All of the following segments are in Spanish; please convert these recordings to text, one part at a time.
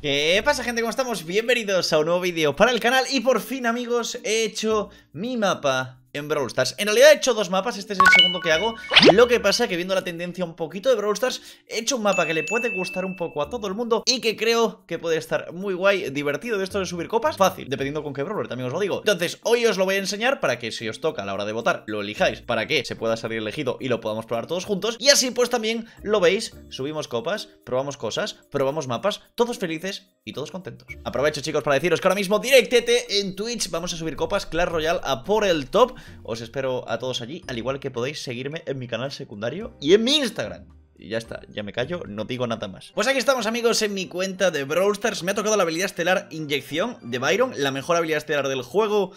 ¿Qué pasa gente? ¿Cómo estamos? Bienvenidos a un nuevo vídeo para el canal y por fin amigos he hecho mi mapa en Brawl Stars. En realidad he hecho dos mapas, este es el segundo que hago. Lo que pasa que viendo la tendencia un poquito de Brawl Stars He hecho un mapa que le puede gustar un poco a todo el mundo Y que creo que puede estar muy guay, divertido de esto de subir copas. Fácil, dependiendo con qué Brawler, también os lo digo. Entonces, hoy os lo voy a enseñar para que si os toca a la hora de votar Lo elijáis, para que se pueda salir elegido y lo podamos probar todos juntos. Y así pues también lo veis, subimos copas, probamos cosas, probamos mapas Todos felices y todos contentos. Aprovecho chicos para deciros que ahora mismo directete en Twitch Vamos a subir copas Clash Royale a por el top os espero a todos allí, al igual que podéis seguirme en mi canal secundario y en mi Instagram. Y ya está, ya me callo, no digo nada más. Pues aquí estamos amigos en mi cuenta de Brawl Stars. Me ha tocado la habilidad estelar Inyección de Byron, la mejor habilidad estelar del juego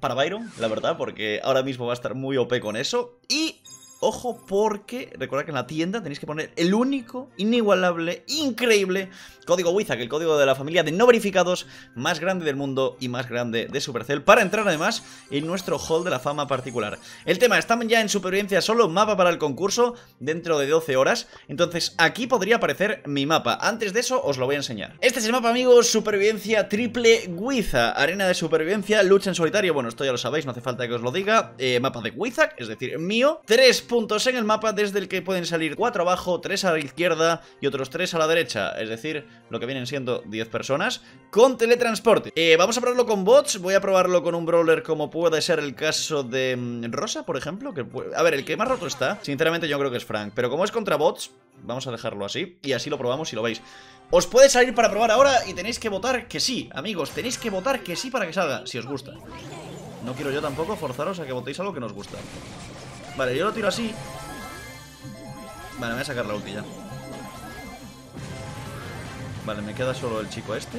para Byron, la verdad, porque ahora mismo va a estar muy OP con eso. Y Ojo porque recordad que en la tienda tenéis que poner el único, inigualable, increíble código Wizak, el código de la familia de no verificados más grande del mundo y más grande de Supercell para entrar además en nuestro hall de la fama particular. El tema, estamos ya en supervivencia solo, mapa para el concurso dentro de 12 horas, entonces aquí podría aparecer mi mapa. Antes de eso os lo voy a enseñar. Este es el mapa amigos, supervivencia triple Wiza, arena de supervivencia, lucha en solitario, bueno esto ya lo sabéis, no hace falta que os lo diga, eh, mapa de Wizak, es decir, mío, tres puntos en el mapa desde el que pueden salir 4 abajo, 3 a la izquierda y otros 3 a la derecha, es decir, lo que vienen siendo 10 personas, con teletransporte. Eh, vamos a probarlo con bots, voy a probarlo con un brawler como puede ser el caso de mm, Rosa, por ejemplo, que a ver, el que más roto está, sinceramente yo creo que es Frank, pero como es contra bots, vamos a dejarlo así, y así lo probamos y lo veis. Os puede salir para probar ahora y tenéis que votar que sí, amigos, tenéis que votar que sí para que salga, si os gusta. No quiero yo tampoco forzaros a que votéis algo que nos gusta. Vale, yo lo tiro así. Vale, me voy a sacar la ulti ya. Vale, me queda solo el chico este.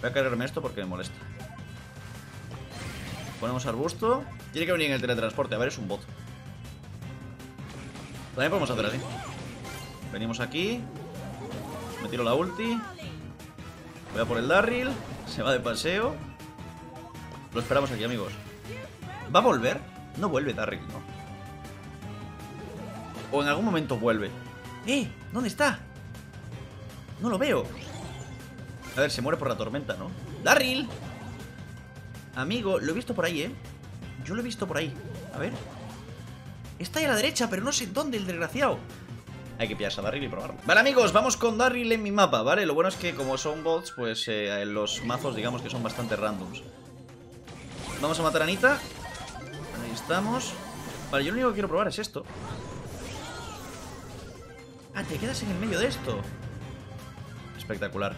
Voy a cargarme esto porque me molesta. Ponemos arbusto. Tiene que venir en el teletransporte, a ver, es un bot. También podemos hacer así. Venimos aquí. Me tiro la ulti. Voy a por el Darryl. Se va de paseo. Lo esperamos aquí, amigos. ¿Va a volver? No vuelve Darryl, no. O en algún momento vuelve. ¡Eh! ¿Dónde está? No lo veo. A ver, se muere por la tormenta, ¿no? ¡Darryl! Amigo, lo he visto por ahí, ¿eh? Yo lo he visto por ahí. A ver. Está ahí a la derecha, pero no sé dónde el desgraciado. Hay que pillarse a Darryl y probarlo. Vale, amigos, vamos con Darryl en mi mapa, ¿vale? Lo bueno es que como son bots, pues eh, los mazos digamos que son bastante randoms. Vamos a matar a Anita estamos. Vale, yo lo único que quiero probar es esto. Ah, te quedas en el medio de esto. Espectacular.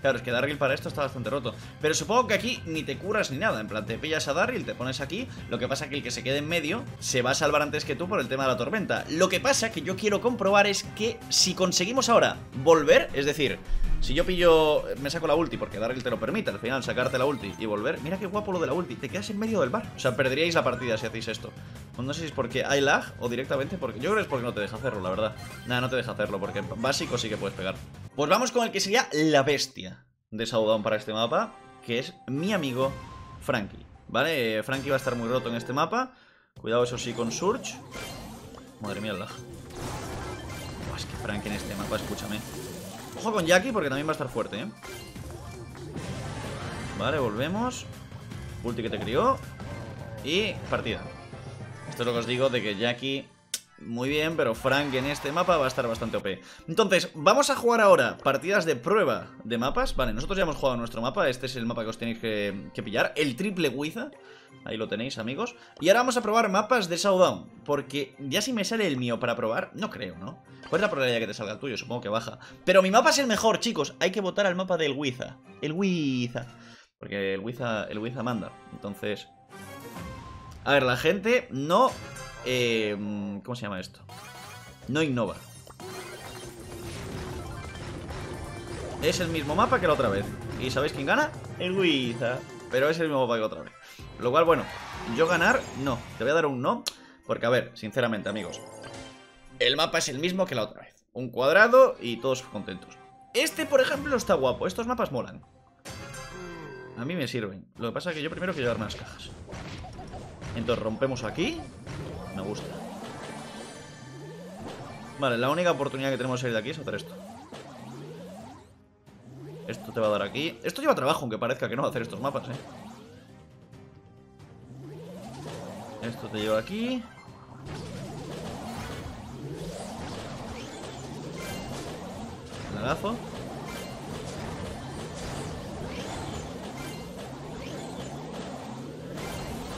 Claro, es que Darryl para esto está bastante roto. Pero supongo que aquí ni te curas ni nada. En plan, te pillas a Darryl, te pones aquí. Lo que pasa que el que se quede en medio se va a salvar antes que tú por el tema de la tormenta. Lo que pasa que yo quiero comprobar es que si conseguimos ahora volver, es decir, si yo pillo, me saco la ulti porque Darryl te lo permite al final sacarte la ulti y volver. Mira qué guapo lo de la ulti, te quedas en medio del bar. O sea, perderíais la partida si hacéis esto. Pues no sé si es porque hay lag o directamente porque... Yo creo que es porque no te deja hacerlo, la verdad. Nada, no te deja hacerlo porque básico sí que puedes pegar. Pues vamos con el que sería la bestia de Saudown para este mapa, que es mi amigo Frankie. ¿Vale? Eh, Frankie va a estar muy roto en este mapa. Cuidado eso sí con Surge. Madre mía el lag. es que Frankie en este mapa, escúchame. Ojo con Jackie porque también va a estar fuerte, ¿eh? Vale, volvemos. Ulti que te crió. Y partida. Esto es lo que os digo de que Jackie... Muy bien, pero Frank en este mapa va a estar bastante OP. Entonces, vamos a jugar ahora partidas de prueba de mapas. Vale, nosotros ya hemos jugado nuestro mapa. Este es el mapa que os tenéis que, pillar. El triple Wiza. Ahí lo tenéis, amigos. Y ahora vamos a probar mapas de Showdown. Porque ya si me sale el mío para probar, no creo, ¿no? ¿Cuál es la probabilidad que te salga el tuyo? Supongo que baja. Pero mi mapa es el mejor, chicos. Hay que votar al mapa del Wiza. El Wiza. Porque el Wiza, el Wiza manda. Entonces... A ver, la gente no... Eh, ¿Cómo se llama esto? No innova. Es el mismo mapa que la otra vez. ¿Y sabéis quién gana? El Wiza. Pero es el mismo mapa que la otra vez. Lo cual, bueno, yo ganar, no. Te voy a dar un no. Porque, a ver, sinceramente, amigos. El mapa es el mismo que la otra vez. Un cuadrado y todos contentos. Este, por ejemplo, está guapo. Estos mapas molan. A mí me sirven. Lo que pasa es que yo primero quiero llevarme las cajas. Entonces rompemos aquí. Me gusta. Vale, la única oportunidad que tenemos de salir de aquí es hacer esto. Esto te va a dar aquí. Esto lleva trabajo, aunque parezca que no hacer estos mapas, ¿eh? Esto te lleva aquí. Lagazo.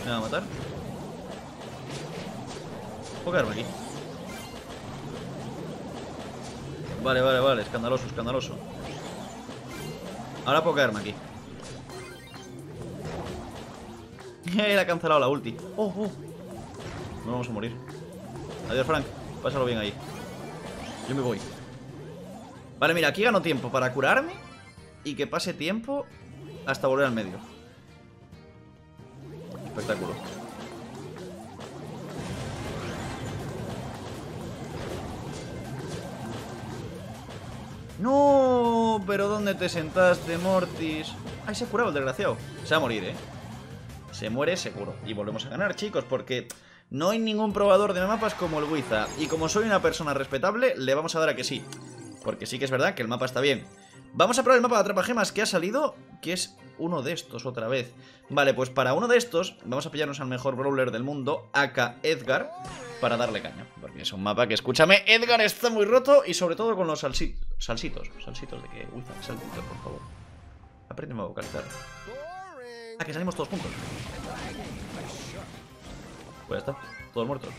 Me va a matar. Puedo quedarme aquí. Vale, vale, vale. Escandaloso, escandaloso. Ahora puedo quedarme aquí. Él ha cancelado la ulti. Oh, oh. No vamos a morir. Adiós, Frank. Pásalo bien ahí. Yo me voy. Vale, mira, aquí gano tiempo para curarme y que pase tiempo hasta volver al medio. Espectáculo. ¡No! ¿Pero dónde te sentaste, Mortis? ¡Ay, se ha curado el desgraciado! Se va a morir, ¿eh? Se muere seguro. Y volvemos a ganar, chicos, porque no hay ningún probador de mapas como el Wiza. Y como soy una persona respetable, le vamos a dar a que sí. Porque sí que es verdad que el mapa está bien. Vamos a probar el mapa de atrapagemas que ha salido, que es uno de estos otra vez. Vale, pues para uno de estos vamos a pillarnos al mejor brawler del mundo, Aka Edgar, para darle caña. Porque es un mapa que, escúchame, Edgar está muy roto y sobre todo con los salsitos. Salsitos, salsitos de que... Uy, salsitos, por favor. Aprende a vocalizar. Ah, que salimos todos juntos. Pues ya está, todos muertos.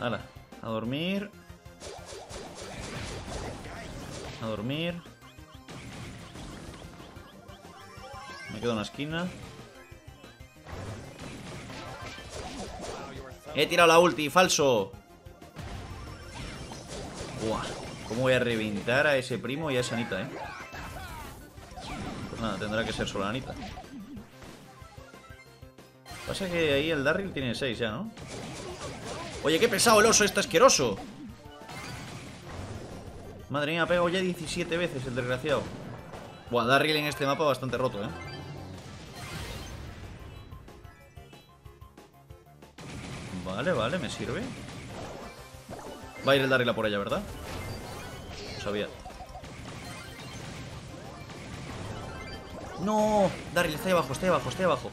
Hala, a dormir. A dormir. Me quedo en la esquina. He tirado la ulti, falso. Buah, ¿cómo voy a reventar a ese primo y a esa Anita, eh? Pues nada, tendrá que ser solo Anita. Pasa que ahí el Darryl tiene 6 ya, ¿no? Oye, qué pesado el oso este asqueroso. Madre mía, ha pegado ya 17 veces el desgraciado. Buah, Darryl en este mapa bastante roto, ¿eh? Vale, vale, me sirve. Va a ir el Darryl a por ella, ¿verdad? Lo sabía. ¡No! Darryl, está ahí abajo, está ahí abajo, está ahí abajo.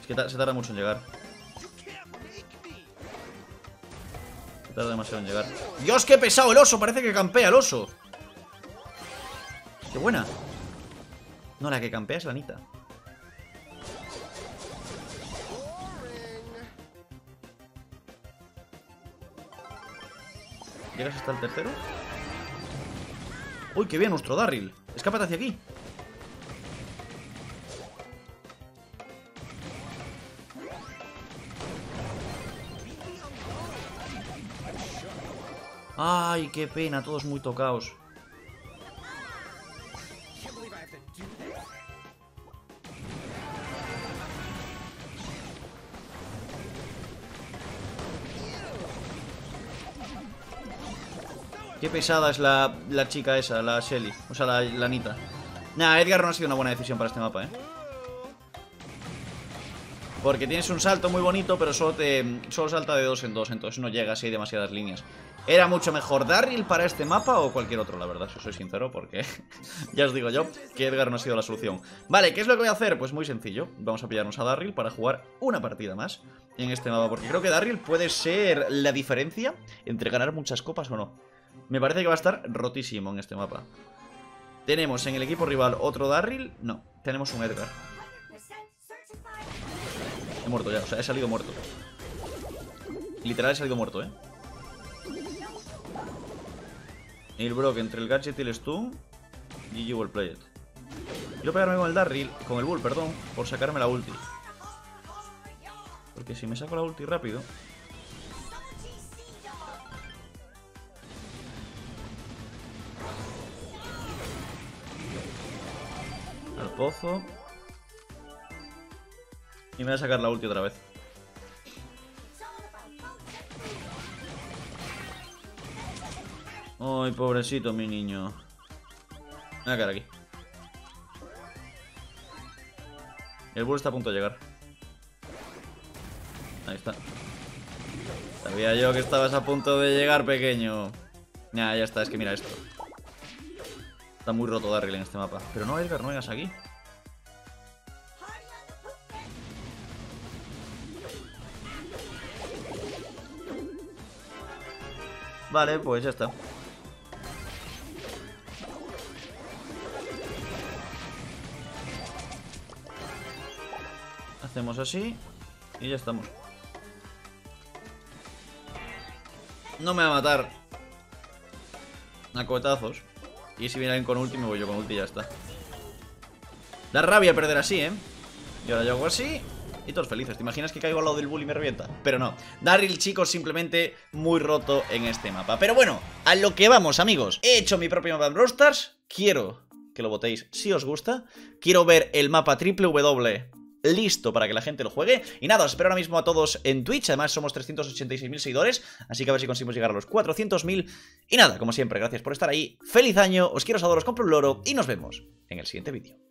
Es que se tarda mucho en llegar. Se tarda demasiado en llegar. ¡Dios, qué pesado el oso! Parece que campea el oso. ¡Qué buena! No, la que campea es la Anita. ¿Llegas hasta el tercero? ¡Uy, qué bien nuestro Darryl! Escápate hacia aquí. Ay, qué pena, todos muy tocados. Pesada es la, la chica esa, la Shelly. O sea, la, la Anita. Nah, Edgar no ha sido una buena decisión para este mapa, ¿eh? Porque tienes un salto muy bonito, pero solo, te, solo salta de dos en dos, entonces no llegas y hay demasiadas líneas. ¿Era mucho mejor Darryl para este mapa o cualquier otro, la verdad? Si soy sincero, porque ya os digo yo que Edgar no ha sido la solución. Vale, ¿qué es lo que voy a hacer? Pues muy sencillo. Vamos a pillarnos a Darryl para jugar una partida más en este mapa, porque creo que Darryl puede ser la diferencia entre ganar muchas copas o no. Me parece que va a estar rotísimo en este mapa. ¿Tenemos en el equipo rival otro Darryl? No, tenemos un Edgar. He muerto ya, o sea, he salido muerto. Literal he salido muerto, ¿eh? El Brock entre el gadget y el stun. GG well played. Quiero pegarme con el Darryl, con el Bull, perdón, por sacarme la ulti. Porque si me saco la ulti rápido... pozo. Y me voy a sacar la ulti otra vez. Ay, pobrecito mi niño. Voy a quedar aquí. El bull está a punto de llegar. Ahí está. Sabía yo que estabas a punto de llegar, pequeño. Ya, ya está, es que mira esto. Está muy roto Darryl en este mapa. Pero no, Edgar, no vengas aquí. Vale, pues ya está. Hacemos así y ya estamos. No me va a matar a cohetazos. Y si vienen con ulti, me voy yo con ulti y ya está. Da rabia perder así, ¿eh? Y ahora yo hago así y todos felices. ¿Te imaginas que caigo al lado del bull y me revienta? Pero no. Darryl, chicos, simplemente muy roto en este mapa. Pero bueno, a lo que vamos, amigos. He hecho mi propio mapa en Brawl Quiero que lo votéis si os gusta. Quiero ver el mapa triple W listo para que la gente lo juegue. Y nada, os espero ahora mismo a todos en Twitch. Además, somos 386.000 seguidores. Así que a ver si conseguimos llegar a los 400.000. Y nada, como siempre, gracias por estar ahí. Feliz año, os quiero, os adoro, os compro un loro. Y nos vemos en el siguiente vídeo.